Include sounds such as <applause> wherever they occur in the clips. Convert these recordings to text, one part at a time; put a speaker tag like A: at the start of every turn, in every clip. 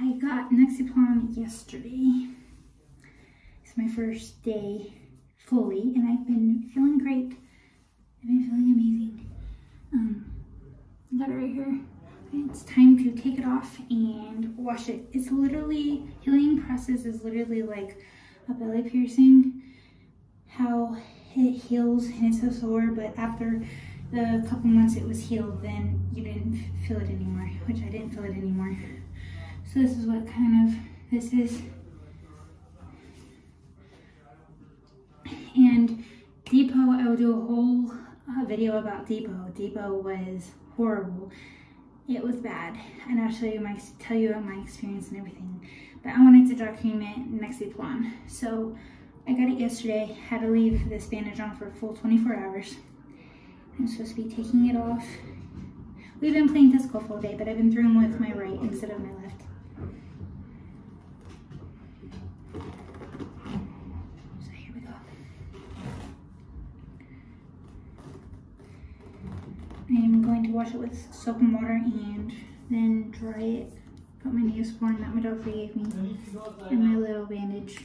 A: I got Nexiplan yesterday. It's my first day fully, and I've been feeling great. I've been feeling amazing. Um, I got it right here. It's time to take it off and wash it. It's literally, healing process is literally like a belly piercing. How it heals and it's so sore, but after the couple months it was healed, then you didn't feel it anymore, which I didn't feel it anymore. So this is what kind of this is. And Depo, I will do a whole uh, video about Depo. Depo was horrible. It was bad, and I'll show you my tell you my experience and everything. But I wanted to document Nexiplan, so I got it yesterday. Had to leave this bandage on for a full 24 hours. I'm supposed to be taking it off. We've been playing disc golf all day, but I've been throwing with my right instead of my left. So here we go. I'm going to wash it with soap and water and then dry it. Put my Neosporin that my doctor gave me and my little bandage.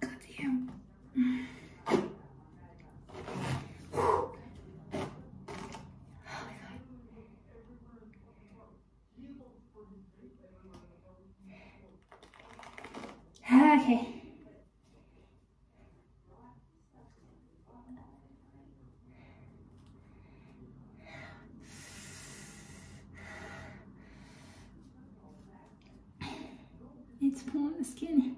A: Goddamn. Oh my god. Okay. It's pulling the skin.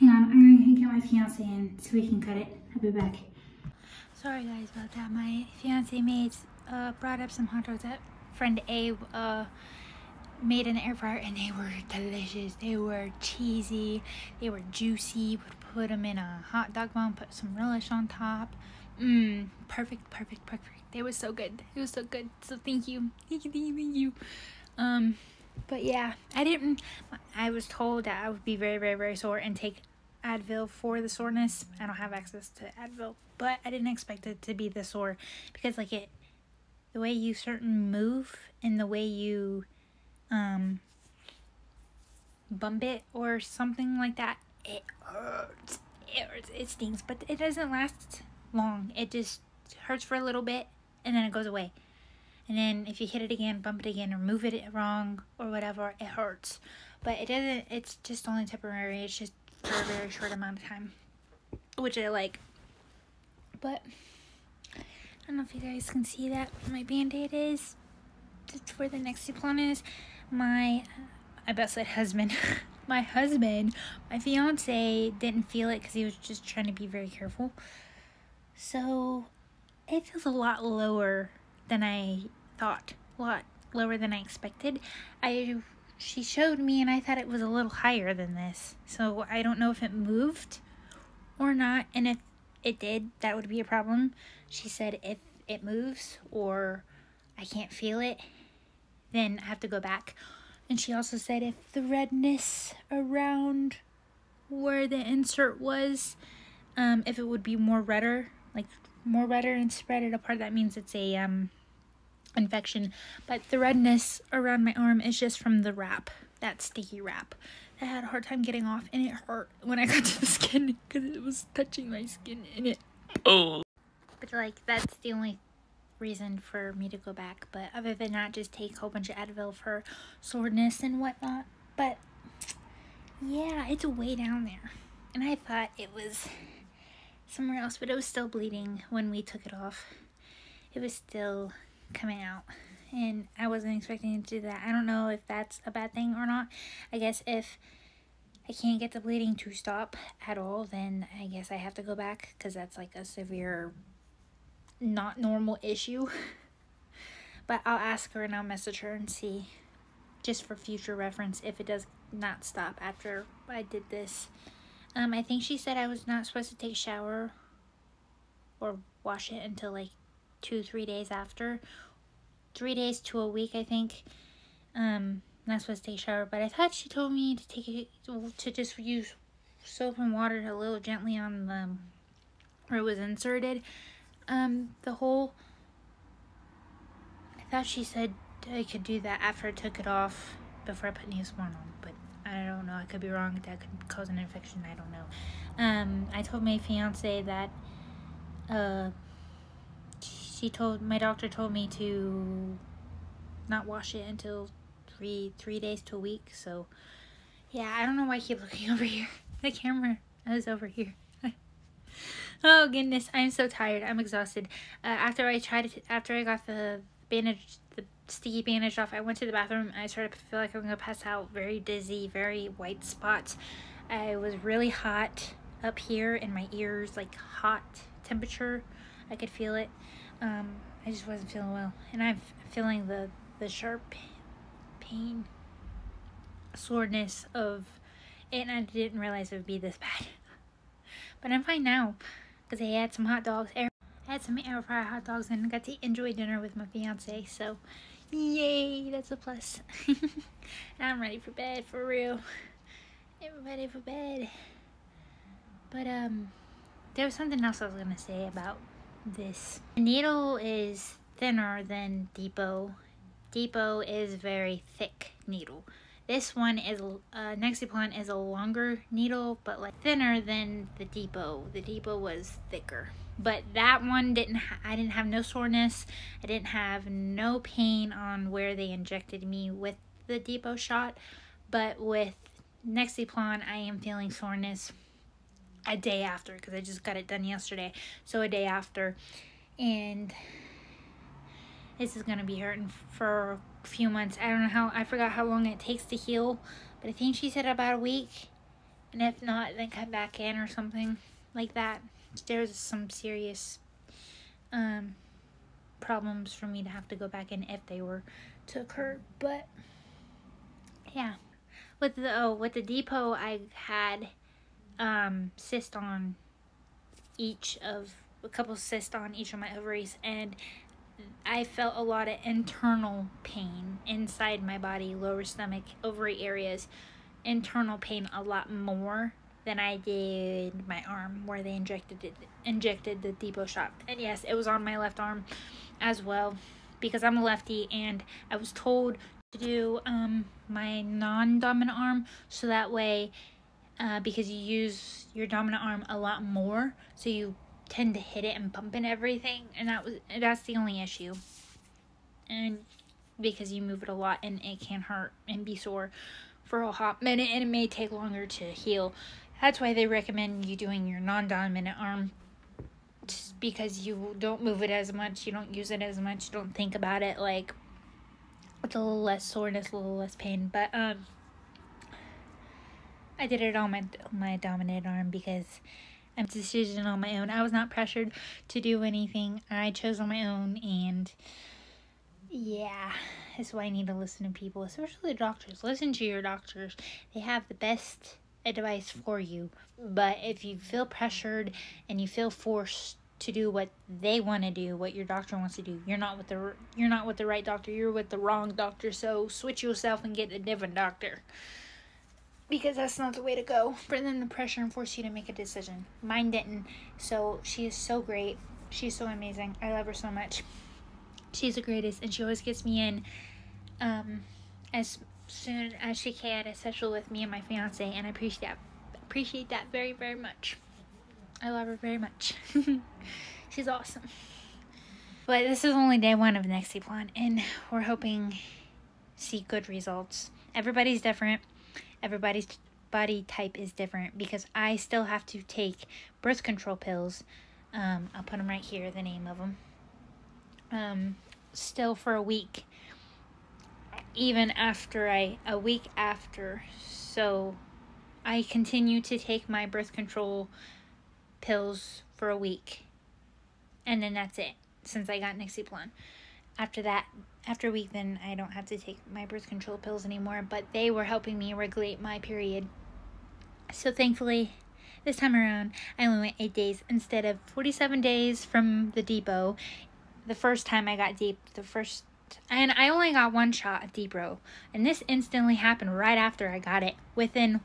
A: Hang on, I'm gonna get my fiance in so we can cut it. I'll be back. Sorry guys about that. My fiance made uh, brought up some hot dogs that friend A uh, made in the air fryer and they were delicious. They were cheesy, they were juicy. Would put them in a hot dog bun, put some relish on top. Mmm, perfect, perfect, perfect. They were so good. It was so good. So thank you, thank you, thank you, thank you. Um, but yeah, I didn't. I was told that I would be very, very, very sore and take Advil for the soreness. I don't have access to Advil, but I didn't expect it to be this sore because, like, it, the way you certain move and the way you, um, bump it or something like that, it hurts. It hurts. It stings, but it doesn't last long. It just hurts for a little bit and then it goes away. And then if you hit it again, bump it again, or move it wrong or whatever, it hurts. But it doesn't, it's just only temporary. It's just for a very short amount of time, which I like. But I don't know if you guys can see that my band-aid is. That's where the Nexiplan is. My, I bet said husband. <laughs> my husband, my fiance didn't feel it because he was just trying to be very careful. So it feels a lot lower than I thought. A lot lower than I expected. I she showed me and I thought it was a little higher than this. So I don't know if it moved or not and if it did, that would be a problem. She said if it moves or I can't feel it, then I have to go back. And she also said if the redness around where the insert was, um, if it would be more redder, like more redder and spread it apart, that means it's a um infection. But the redness around my arm is just from the wrap, that sticky wrap. I had a hard time getting off and it hurt when I got to the skin because it was touching my skin and it oh. But like that's the only reason for me to go back. But other than that, just take a whole bunch of Advil for soreness and whatnot. But yeah, it's way down there. And I thought it was somewhere else, but it was still bleeding when we took it off. It was still coming out. And I wasn't expecting to do that. I don't know if that's a bad thing or not. I guess if I can't get the bleeding to stop at all, then I guess I have to go back because that's like a severe, not normal issue. <laughs> but I'll ask her and I'll message her and see, just for future reference, if it does not stop after I did this. Um, I think she said I was not supposed to take a shower or wash it until like two, three days after. Three days to a week, I think. Um, not supposed to take a shower, but I thought she told me to take it, to just use soap and water a little gently on the, where it was inserted. Um, the hole, I thought she said I could do that after I took it off before I put Neosporin on, but I don't know. I could be wrong. That could cause an infection. I don't know. Um, I told my fiance that uh, she told my doctor told me to not wash it until three three days to a week. So yeah, I don't know why I keep <laughs> looking over here. The camera is over here. <laughs> oh goodness, I'm so tired. I'm exhausted. Uh, after I tried after I got the bandage the sticky bandage off, I went to the bathroom and I started to feel like I'm gonna pass out. Very dizzy, very white spots. I was really hot up here in my ears, like hot temperature. I could feel it. Um, I just wasn't feeling well, and I'm feeling the the sharp pain, soreness of it, and I didn't realize it would be this <laughs> bad. But I'm fine now because I had some hot dogs. Air I had some air fryer hot dogs and got to enjoy dinner with my fiance. So, yay, that's a plus. <laughs> I'm ready for bed for real. I'm ready for bed. But um, there was something else I was gonna say about this. Needle is thinner than Depo. Depo is very thick needle. This one is, uh, Nexiplan is a longer needle, but like thinner than the Depo. The Depo was thicker. But that one didn't, I didn't have no soreness. I didn't have no pain on where they injected me with the Depo shot. But with Nexiplan, I am feeling soreness a day after because I just got it done yesterday. So a day after. And this is going to be hurting for a few months. I don't know how, I forgot how long it takes to heal. But I think she said about a week. And if not, then come back in or something like that. There's some serious um, problems for me to have to go back in if they were to occur. But yeah. With the, oh, with the Depo, I had um, cyst on each of a couple cysts on each of my ovaries and I felt a lot of internal pain inside my body, lower stomach, ovary areas, internal pain a lot more than I did my arm where they injected it, injected the Depo shot. And yes, it was on my left arm as well because I'm a lefty and I was told to do um my non-dominant arm so that way uh, because you use your dominant arm a lot more, so you tend to hit it and bump and everything, and that was that's the only issue. And because you move it a lot and it can hurt and be sore for a hot minute and it may take longer to heal. That's why they recommend you doing your non-dominant arm just because you don't move it as much, you don't use it as much, don't think about it like it's a little less soreness, a little less pain. But um I did it on my my dominant arm because I'm decision on my own. I was not pressured to do anything. I chose on my own and yeah, that's why I need to listen to people, especially doctors. Listen to your doctors. They have the best advice for you. But if you feel pressured and you feel forced to do what they want to do, what your doctor wants to do, you're not with the you're not with the right doctor. You're with the wrong doctor. So switch yourself and get a different doctor because that's not the way to go. But then the pressure and force you to make a decision. Mine didn't. So she is so great. She's so amazing. I love her so much. She's the greatest, and she always gets me in um, as soon as she can, especially with me and my fiance, and I appreciate that. Appreciate that very, very much. I love her very much. <laughs> She's awesome. But this is only day one of Nexiplan, and we're hoping see good results. Everybody's different everybody's body type is different because I still have to take birth control pills. Um, I'll put them right here, the name of them. Um, still for a week, even after I, a week after. So I continue to take my birth control pills for a week. And then that's it, since I got Nexiplan. After that after a week then I don't have to take my birth control pills anymore, but they were helping me regulate my period. So thankfully, this time around, I only went 8 days instead of 47 days from the Depo. The first time I got deep, the first and I only got one shot of Depo, and this instantly happened right after I got it, within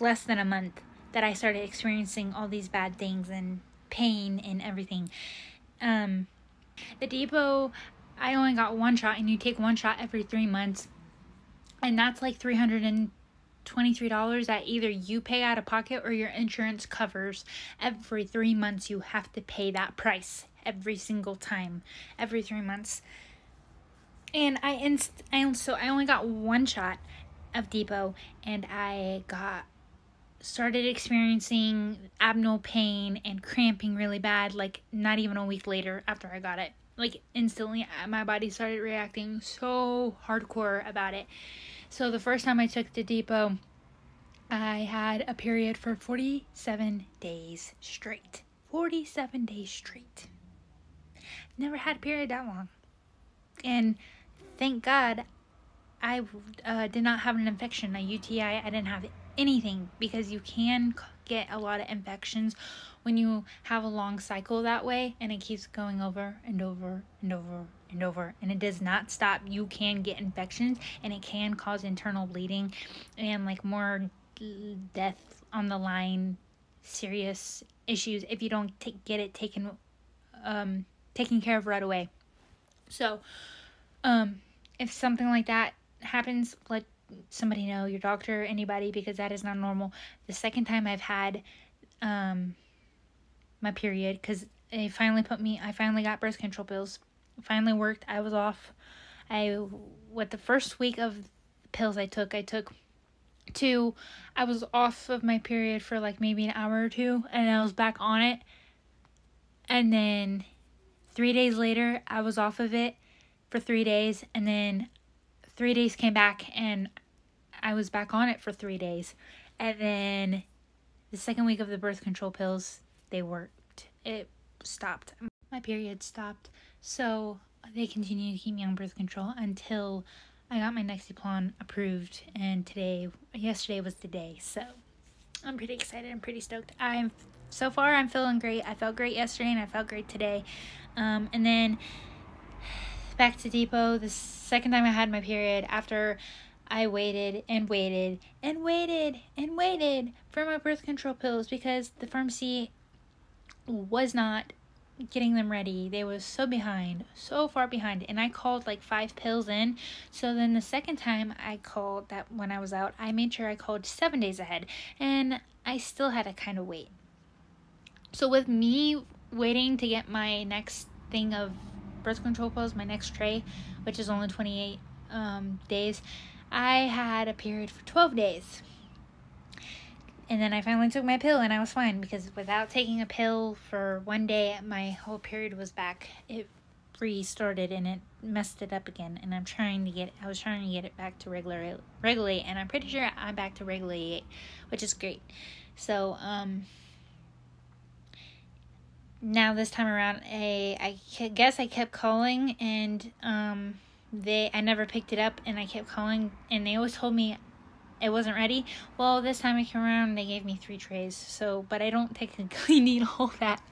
A: less than a month that I started experiencing all these bad things and pain and everything. Um, the Depo I only got one shot, and you take one shot every three months, and that's like three hundred and twenty-three dollars that either you pay out of pocket or your insurance covers. Every three months, you have to pay that price every single time, every three months. And I inst, I so I only got one shot of Depo, and I got started experiencing abdominal pain and cramping really bad like not even a week later after I got it like instantly uh, my body started reacting so hardcore about it. So the first time I took the Depo, I had a period for 47 days straight. 47 days straight. Never had a period that long. And thank God I uh, did not have an infection, a UTI. I didn't have anything because you can get a lot of infections when you have a long cycle that way and it keeps going over and over and over and over. And it does not stop. You can get infections and it can cause internal bleeding and like more death on the line serious issues if you don't get it taken um taken care of right away. So um if something like that happens let somebody know your doctor anybody because that is not normal the second time i've had um my period because they finally put me, I finally got birth control pills. Finally worked. I was off. I, what the first week of pills I took, I took two. I was off of my period for like maybe an hour or two and I was back on it. And then three days later, I was off of it for three days. And then three days came back and I was back on it for three days. And then the second week of the birth control pills, they worked. It stopped. My period stopped. So they continued to keep me on birth control until I got my Nexplanon approved. And today, yesterday was the day. So I'm pretty excited. I'm pretty stoked. I'm so far I'm feeling great. I felt great yesterday and I felt great today. Um, and then <sighs> back to Depo. The second time I had my period after I waited and waited and waited and waited for my birth control pills because the pharmacy was not getting them ready. They was so behind, so far behind. And I called like five pills in. So then the second time I called that when I was out, I made sure I called seven days ahead. And I still had to kind of wait. So with me waiting to get my next thing of birth control pills, my next tray, which is only 28 um, days, I had a period for 12 days. And then I finally took my pill and I was fine because without taking a pill for one day, my whole period was back. It restarted and it messed it up again. And I'm trying to get, I was trying to get it back to regular, regulate. And I'm pretty sure I'm back to regulate, which is great. So, um, now this time around, I, I guess I kept calling and, um, they, I never picked it up and I kept calling and they always told me it wasn't ready. Well, this time I came around they gave me three trays. So, but I don't technically <laughs> need all that.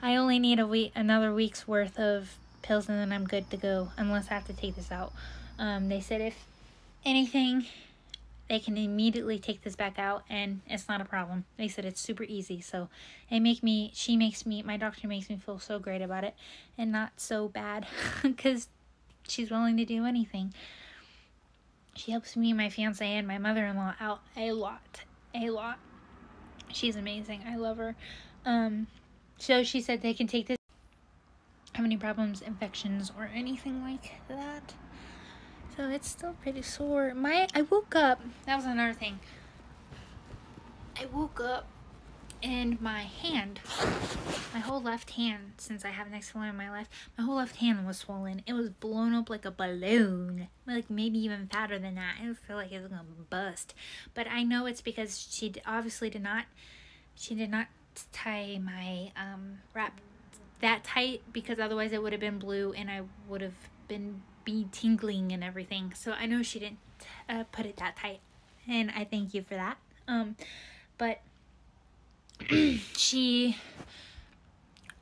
A: I only need a week, another week's worth of pills, and then I'm good to go. Unless I have to take this out. Um, they said if anything, they can immediately take this back out, and it's not a problem. They said it's super easy. So, they make me. She makes me. My doctor makes me feel so great about it, and not so bad, <laughs> because she's willing to do anything. She helps me, my fiance, and my mother in law out a lot. A lot. She's amazing. I love her. Um, so she said they can take this. Have any problems, infections, or anything like that. So it's still pretty sore. My I woke up. That was another thing. I woke up and my hand, my whole left hand, since I have Nexplanon in my left, my whole left hand was swollen. It was blown up like a balloon, like maybe even fatter than that. I feel like it was gonna bust, but I know it's because she obviously did not, she did not tie my um wrap that tight because otherwise it would have been blue and I would have been be tingling and everything. So I know she didn't uh, put it that tight, and I thank you for that. Um, but <clears throat> she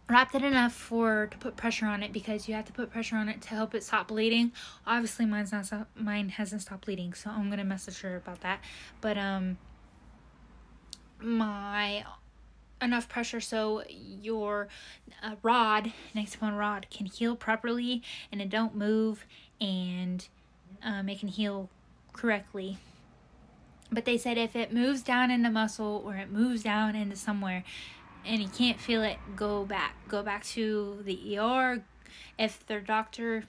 A: wrapped it enough for to put pressure on it because you have to put pressure on it to help it stop bleeding. Obviously, mine's not mine hasn't stopped bleeding, so I'm gonna message her about that. But um, my enough pressure so your uh, rod Nexiplan rod can heal properly and it don't move and um, it can heal correctly but they said if it moves down into muscle or it moves down into somewhere and you can't feel it go back go back to the ER if their doctor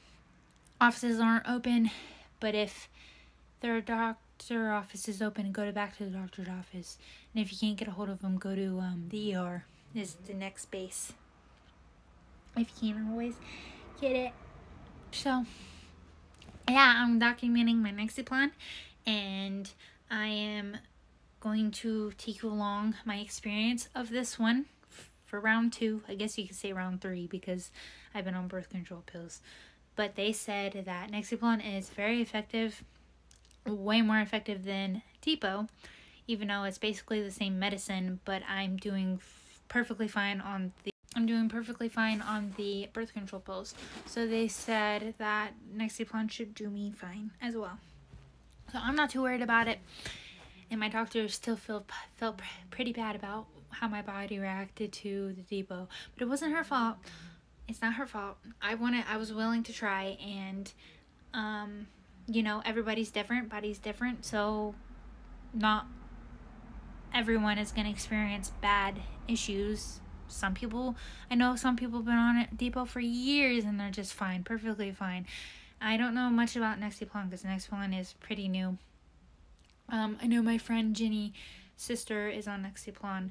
A: offices aren't open but if their doctor office is open, go back to the doctor's office. And if you can't get a hold of them, go to um, the ER. Is the next base. If you can't always get it. So, yeah, I'm documenting my next plan. and I am going to take you along my experience of this one for round two. I guess you could say round three because I've been on birth control pills. But they said that Nexiplan is very effective way more effective than Depo, even though it's basically the same medicine, but I'm doing perfectly fine on the I'm doing perfectly fine on the birth control pills. So they said that Nexiplan should do me fine as well. So I'm not too worried about it. And my doctor still feel, felt pretty bad about how my body reacted to the Depo. But it wasn't her fault. It's not her fault. I wanted I was willing to try and um you know, everybody's different, body's different, so not everyone is going to experience bad issues. Some people, I know some people have been on it Depo for years and they're just fine, perfectly fine. I don't know much about Nexiplan because Nexiplan is pretty new. Um, I know my friend Ginny, sister, is on Nexiplan.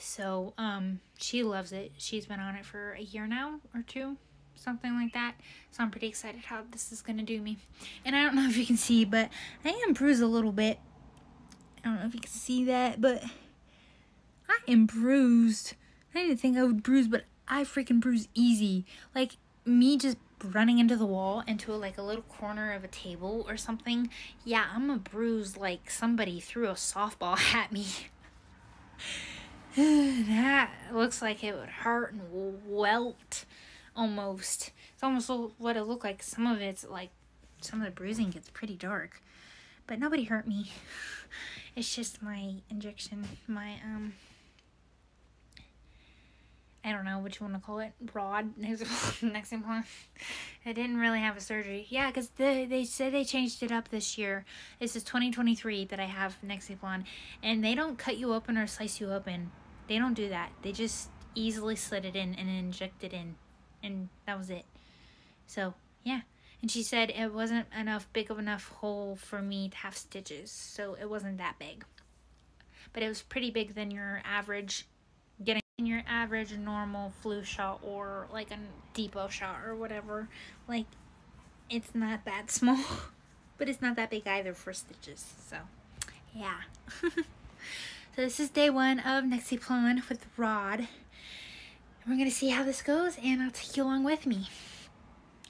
A: So, um, she loves it. She's been on it for a year now or two something like that. So I'm pretty excited how this is going to do me. And I don't know if you can see, but I am bruised a little bit. I don't know if you can see that, but I am bruised. I didn't think I would bruise, but I freaking bruise easy. Like, me just running into the wall into a, like a little corner of a table or something. Yeah, I'm a bruise like somebody threw a softball <laughs> at me. <sighs> that looks like it would hurt and welt almost. It's almost what it looked like. Some of it's like, some of the bruising gets pretty dark. But nobody hurt me. <sighs> It's just my injection, my, um, I don't know what you want to call it, rod, <laughs> next implant. I didn't really have a surgery. Yeah, because the, they said they changed it up this year. This is 2023 that I have Nexiplan. And they don't cut you open or slice you open. They don't do that. They just easily slit it in and inject it in and that was it. So, yeah. And she said it wasn't enough big of enough hole for me to have stitches, so it wasn't that big. But it was pretty big than your average getting your average normal flu shot or like a Depo shot or whatever. Like it's not that <laughs> small, but it's not that big either for stitches. So, yeah. <laughs> so this is day one of Nexiplan with Rod we're to see how this goes and I'll take you along with me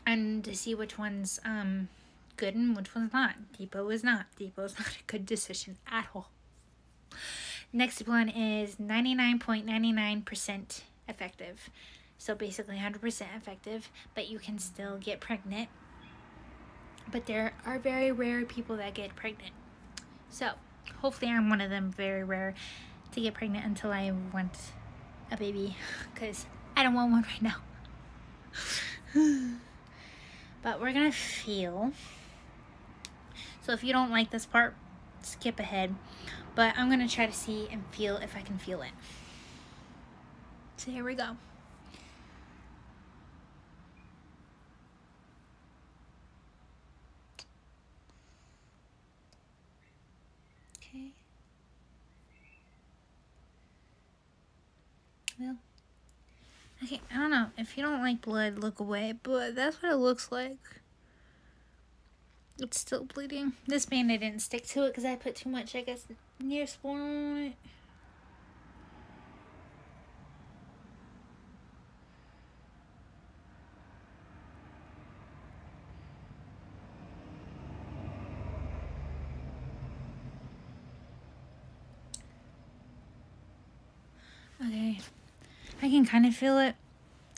A: and to see which one's um, good and which one's not. Depo is not. Depo is <laughs> not a good decision at all. Next one is 99.99% effective. So basically 100% effective, but you can still get pregnant. But there are very rare people that get pregnant. So hopefully I'm one of them very rare to get pregnant until I want a baby <laughs> because I don't want one right now. <laughs> but we're gonna feel. So if you don't like this part, skip ahead. But I'm gonna try to see and feel if I can feel it. So here we go. Okay. Well, okay, I don't know. If you don't like blood, look away. But that's what it looks like. It's still bleeding. This band I didn't stick to it because I put too much, I guess, Neosporin on it. Okay. I can kind of feel it.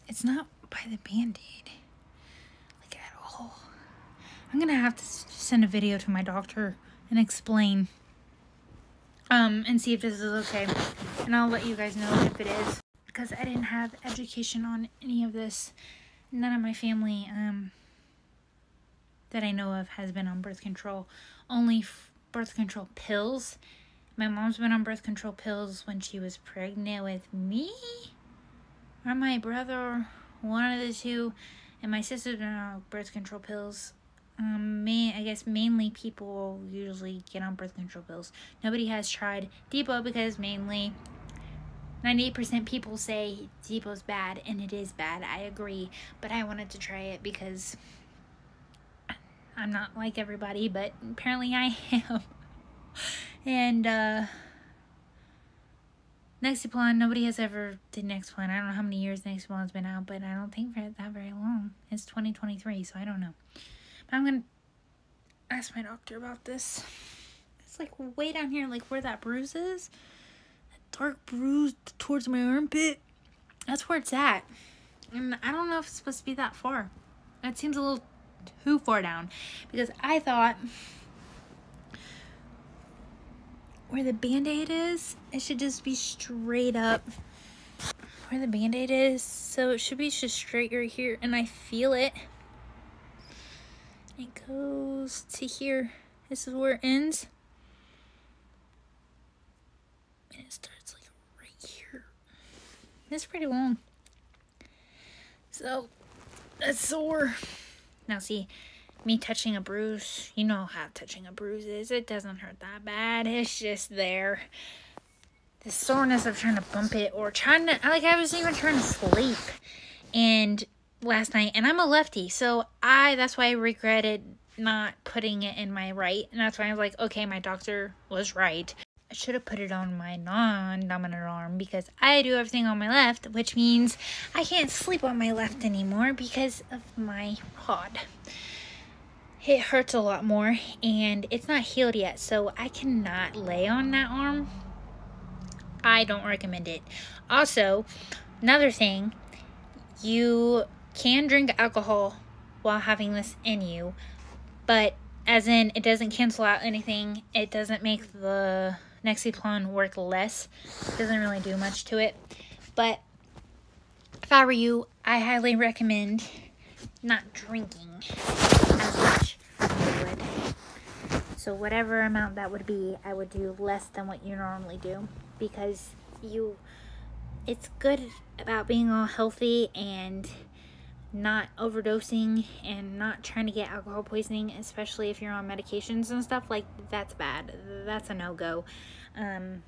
A: It's not by the band-aid. I'm gonna have to send a video to my doctor and explain um and see if this is okay. And i'll let you guys know if it is. Because i didn't have education on any of this. None of my family um that i know of has been on birth control. Only birth control pills. My mom's been on birth control pills when she was pregnant with me. Or my brother one of the two. And my sister's been on birth control pills um, main, I guess mainly people usually get on birth control pills. Nobody has tried Depo because mainly 98% people say Depo's bad, and it is bad. I agree, but I wanted to try it because I'm not like everybody, but apparently I am. <laughs> and uh, Nexplanon, nobody has ever did Nexplanon. I don't know how many years Nexplanon's been out, but I don't think for that very long. It's 2023, so I don't know. I'm gonna ask my doctor about this. It's like way down here, like where that bruise is. That dark bruise towards my armpit. That's where it's at. And I don't know if it's supposed to be that far. It seems a little too far down. Because I thought where the band-aid is, it should just be straight up where the band-aid is. So it should be just straight right here. And I feel it it goes to here. This is where it ends. And it starts like right here. It's pretty long. So, that's sore. Now see, me touching a bruise, you know how touching a bruise is. It doesn't hurt that bad. It's just there. The soreness of trying to bump it or trying to, like I was even trying to sleep. And last night and I'm a lefty, so I that's why I regretted not putting it in my right. And that's why I was like, okay, my doctor was right. I should have put it on my non-dominant arm because I do everything on my left, which means I can't sleep on my left anymore because of my rod. It hurts a lot more and it's not healed yet, so I cannot lay on that arm. I don't recommend it. Also, another thing, you can drink alcohol while having this in you, but as in it doesn't cancel out anything. It doesn't make the Nexplanon work less. It doesn't really do much to it. But if I were you, I highly recommend not drinking as much. So whatever amount that would be, I would do less than what you normally do because you it's good about being all healthy and not overdosing and not trying to get alcohol poisoning, especially if you're on medications and stuff, like that's bad. That's a no go. Um,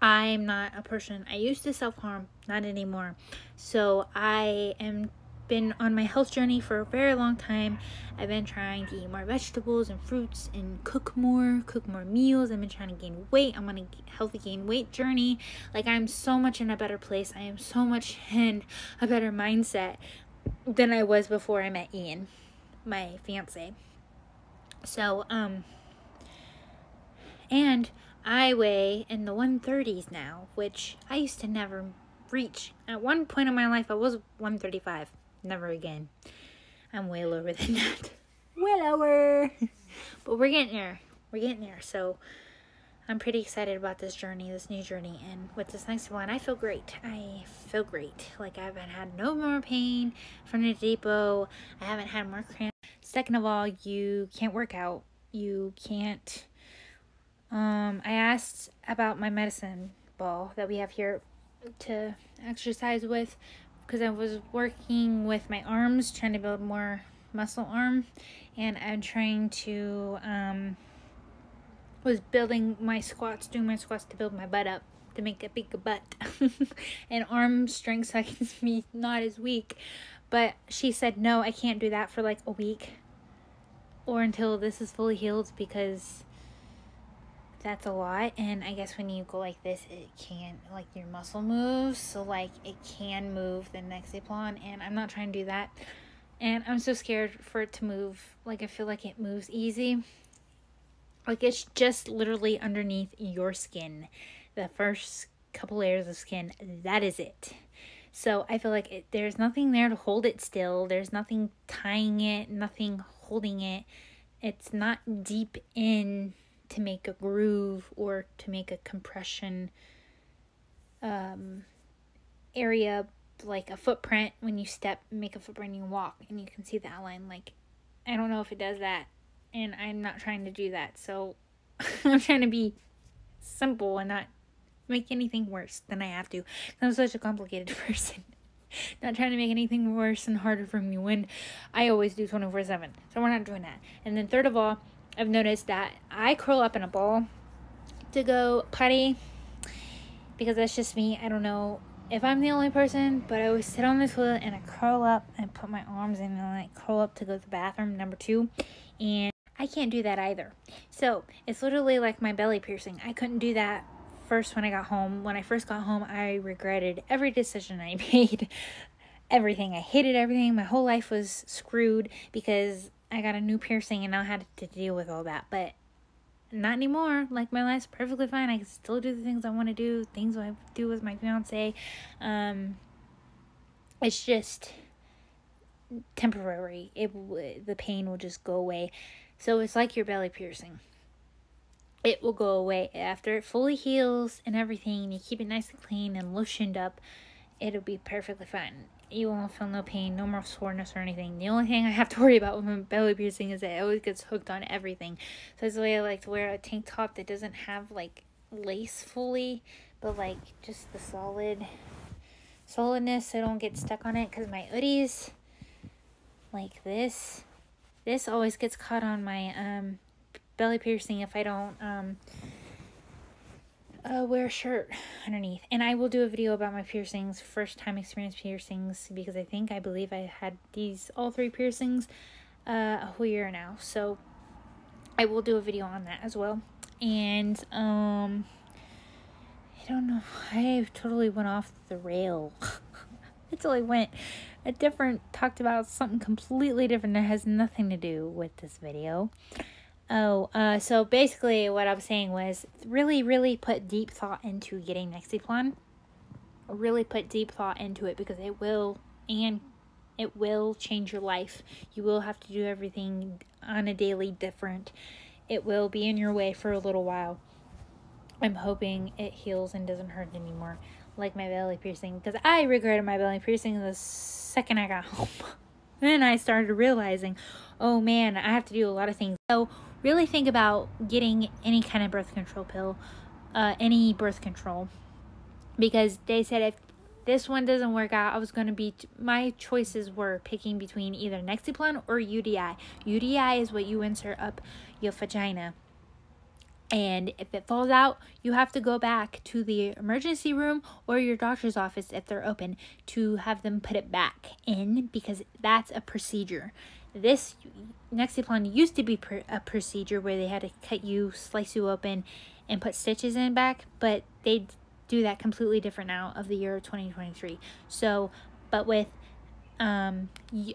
A: I'm not a person, I used to self harm, not anymore. So I am been on my health journey for a very long time. I've been trying to eat more vegetables and fruits and cook more, cook more meals. I've been trying to gain weight. I'm on a healthy gain weight journey. Like I'm so much in a better place. I am so much in a better mindset than I was before I met Ian, my fiance. So, um, and I weigh in the 130s now, which I used to never reach. At one point in my life, I was 135. Never again. I'm way lower than that. <laughs> way lower. <laughs> but we're getting there. We're getting there. So I'm pretty excited about this journey, this new journey. And with this next one, I feel great. I feel great. Like I haven't had no more pain from the Depo. I haven't had more cramps. Second of all, you can't work out. You can't. Um, I asked about my medicine ball that we have here to exercise with because I was working with my arms, trying to build more muscle arm, and I'm trying to, um, was building my squats, doing my squats to build my butt up, to make a big butt, <laughs> and arm strength so I can be not as weak. But she said, no, I can't do that for like a week or until this is fully healed because that's a lot and i guess when you go like this it can like your muscle moves so like it can move the next Nexplanon and i'm not trying to do that and i'm so scared for it to move like i feel like it moves easy like it's just literally underneath your skin the first couple layers of skin. That is it. So I feel like it, there's nothing there to hold it still. There's nothing tying it, nothing holding it. It's not deep in to make a groove or to make a compression um, area like a footprint. When you step make a footprint and you walk and you can see the outline. Like i don't know if it does that and i'm not trying to do that. So <laughs> i'm trying to be simple and not make anything worse than i have to. I'm such a complicated <laughs> person. Not trying to make anything worse and harder for me when i always do 24 7 so we're not doing that. And then third of all i've noticed that i curl up in a ball to go potty because that's just me i don't know if I'm the only person, but I always sit on the toilet and I curl up and put my arms in and I curl up to go to the bathroom, number two. And I can't do that either. So it's literally like my belly piercing. I couldn't do that first when I got home. When I first got home, I regretted every decision I <laughs> made. everything. I hated everything. My whole life was screwed because I got a new piercing and now I had to deal with all that. But not anymore. Like my life's perfectly fine. I can still do the things I want to do, things I do with my fiance. Um, it's just temporary. It the pain will just go away. So it's like your belly piercing. It will go away after it fully heals and everything. You keep it nice and clean and lotioned up. It'll be perfectly fine you won't feel no pain, no more soreness or anything. The only thing I have to worry about with my belly piercing is that it always gets hooked on everything. So that's the way I like to wear a tank top that doesn't have like lace fully, but like just the solid solidness so I don't get stuck on it because my hoodies like this this always gets caught on my um belly piercing if I don't um uh, wear a shirt underneath. And I will do a video about my piercings, first time experience piercings, because I think, I believe I had these, all three piercings, uh, a whole year now. So I will do a video on that as well. And, um, I don't know, I totally went off the rail. <laughs> I totally went a different, talked about something completely different that has nothing to do with this video. Oh, uh, so basically what I'm saying was really, really put deep thought into getting Nexiplan. Really put deep thought into it because it will, and it will change your life. You will have to do everything on a daily different. It will be in your way for a little while. I'm hoping it heals and doesn't hurt anymore, like my belly piercing, because I regretted my belly piercing the second I got <laughs> home. then I started realizing, oh man, I have to do a lot of things. So really think about getting any kind of birth control pill, uh, any birth control, because they said if this one doesn't work out, I was going to be, my choices were picking between either Nexiplan or UDI. UDI is what you insert up your vagina. And if it falls out, you have to go back to the emergency room or your doctor's office if they're open to have them put it back in because that's a procedure. This Nexiplan used to be a procedure where they had to cut you, slice you open, and put stitches in back, but they do that completely different now of the year 2023. So, but with um,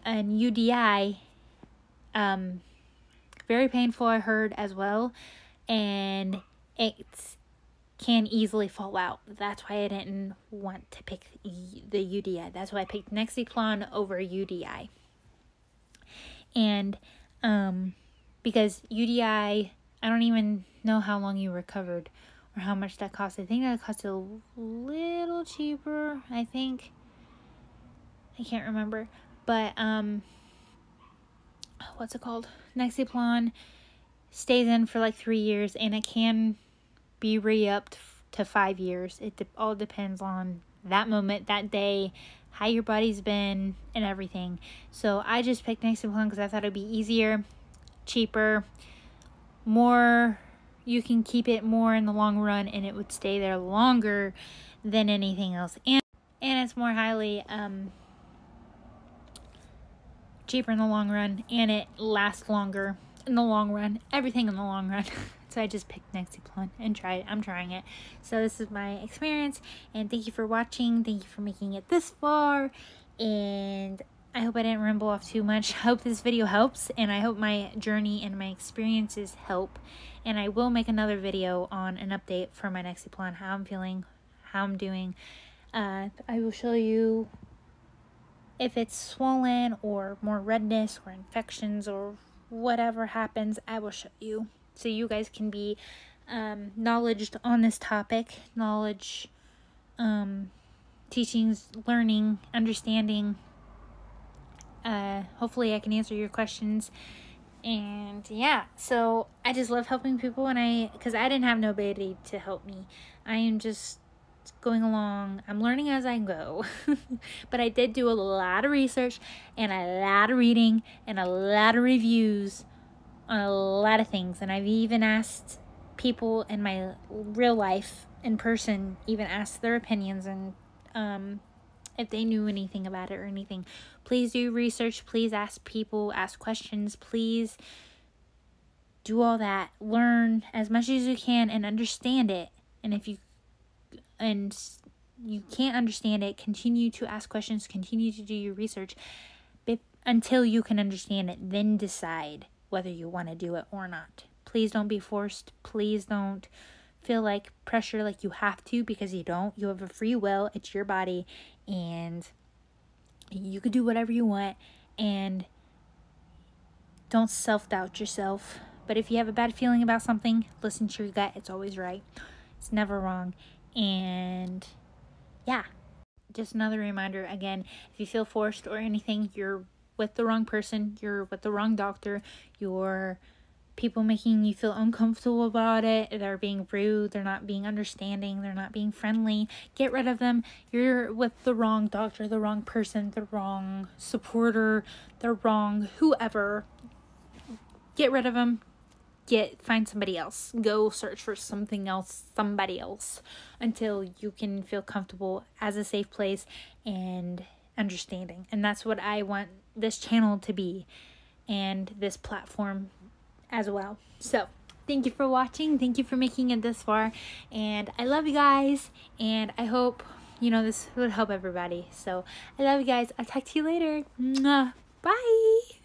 A: an UDI, um, very painful, I heard as well, and it can easily fall out. That's why I didn't want to pick the UDI. That's why I picked Nexiplan over UDI and um, because UDI, I don't even know how long you recovered or how much that cost. I think that cost a little cheaper. I think I can't remember, but um, what's it called? Nexiplan stays in for like three years, and it can be re-upped to five years. It de- all depends on that moment, that day, how your body's been, and everything. So I just picked Nexiplan because I thought it'd be easier, cheaper, more. You can keep it more in the long run, and it would stay there longer than anything else, and and it's more highly um cheaper in the long run, and it lasts longer in the long run. Everything in the long run. <laughs> So I just picked Nexiplan and tried I'm trying it. So this is my experience and thank you for watching. Thank you for making it this far. And I hope I didn't ramble off too much. I <laughs> hope this video helps and I hope my journey and my experiences help. And I will make another video on an update for my Nexiplan, how I'm feeling, how I'm doing. Uh, I will show you if it's swollen or more redness or infections or whatever happens, I will show you. So you guys can be um, knowledged on this topic, knowledge, um, teachings, learning, understanding. Uh, hopefully, I can answer your questions. And yeah, so I just love helping people, and I, because I didn't have nobody to help me. I am just going along. I'm learning as I go. <laughs> but I did do a lot of research and a lot of reading and a lot of reviews on a lot of things. And I've even asked people in my real life in person, even asked their opinions and um, if they knew anything about it or anything. Please do research. Please ask people, ask questions. Please do all that. Learn as much as you can and understand it. And if you and you can't understand it, continue to ask questions, continue to do your research until you can understand it. Then decide whether you want to do it or not. Please don't be forced. Please don't feel like pressure like you have to because you don't. You have a free will, it's your body, and you can do whatever you want. And don't self doubt yourself. But if you have a bad feeling about something, listen to your gut. It's always right, it's never wrong. And yeah, just another reminder again if you feel forced or anything, you're with the wrong person, you're with the wrong doctor, you're people making you feel uncomfortable about it, they're being rude, they're not being understanding, they're not being friendly. Get rid of them. You're with the wrong doctor, the wrong person, the wrong supporter, the wrong whoever. Get rid of them get find somebody else. Go search for something else somebody else until you can feel comfortable as a safe place and understanding. And that's what i want this channel to be and this platform as well. So thank you for watching. Thank you for making it this far. And i love you guys. And i hope you know this would help everybody. So i love you guys. I'll talk to you later. Bye